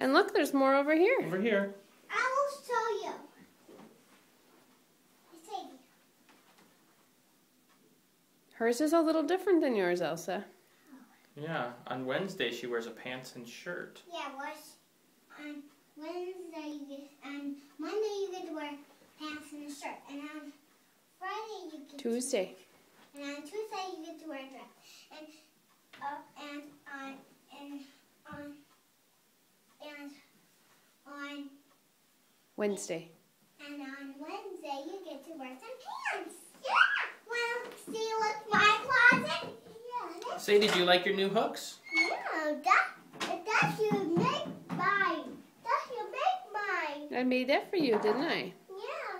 And look, there's more over here. Over here. I will show you. Hers is a little different than yours, Elsa. Yeah. On Wednesday, she wears a pants and shirt. Yeah, was on Wednesday you get, on Monday you get to wear pants and a shirt, and on Friday you get Tuesday. To, and on Tuesday you get to wear a dress, and uh, and on and on and on Wednesday. and on Wednesday you get to wear some pants. Yeah. Well, see what's my closet? Yeah. that's- Sadie, do you like your new hooks? Yeah, that that you make mine. That you make mine. I made that for you, didn't I? Yeah.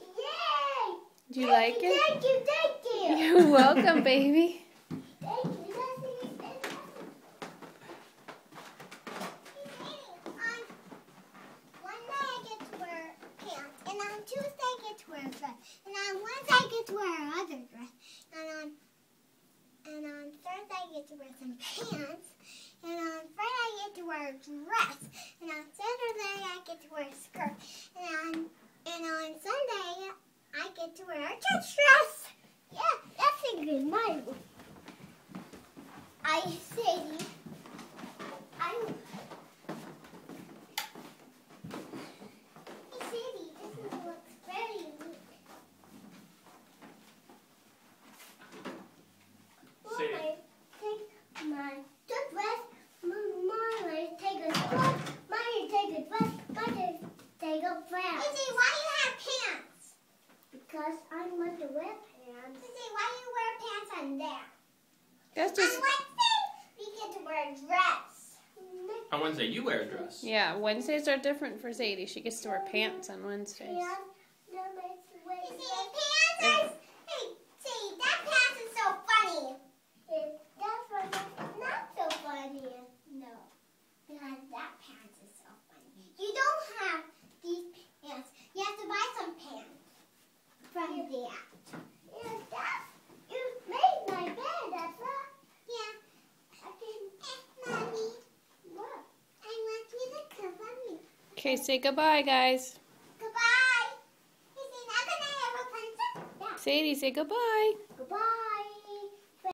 Yay! Do you Thank like you, it? Thank you, thank you. You're welcome, baby. Thank you. Let's see. On Monday I get to wear pants, and on Tuesday I get to wear a dress, and on Wednesday I get to wear another dress, and on and on Thursday I get to wear some pants, and on Friday I get to wear a dress, and on Saturday I get to wear a skirt, and on and on Sunday I get to wear a church dress. Yeah, that's a good night. I say, brown. Why do you have pants? Because I want to wear pants. Izzy, why do you wear pants on there? That's just... On Wednesday, we get to wear a dress. On Wednesday, you wear a dress. yeah. Wednesdays are different for Sadie. She gets to wear pants on Wednesdays. You see, pants are. Hey, see, that pants is so funny. That's what not so funny. No, because that pants is so funny. You don't have these pants. You have to buy some pants from that. Yeah, that you made my bed. That's what. Yeah. I can. Eh, mommy. What? I want you to cover me. Okay, say goodbye, guys. Goodbye. Is he not gonna have a pencil? Yeah. Sadie, say goodbye. Goodbye.